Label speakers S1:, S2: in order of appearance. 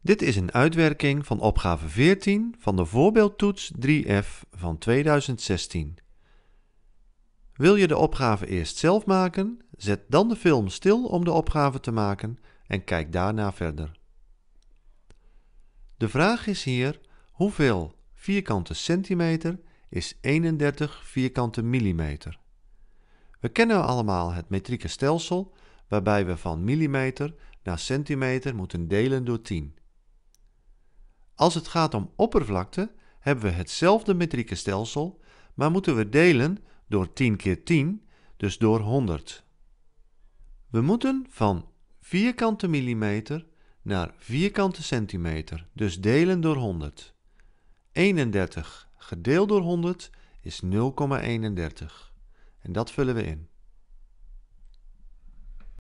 S1: Dit is een uitwerking van opgave 14 van de voorbeeldtoets 3F van 2016. Wil je de opgave eerst zelf maken? Zet dan de film stil om de opgave te maken en kijk daarna verder. De vraag is hier hoeveel vierkante centimeter is 31 vierkante millimeter. We kennen allemaal het metrieke stelsel waarbij we van millimeter naar centimeter moeten delen door 10. Als het gaat om oppervlakte hebben we hetzelfde metrieke stelsel, maar moeten we delen door 10 keer 10, dus door 100. We moeten van vierkante millimeter naar vierkante centimeter, dus delen door 100. 31 gedeeld door 100 is 0,31 en dat vullen we in.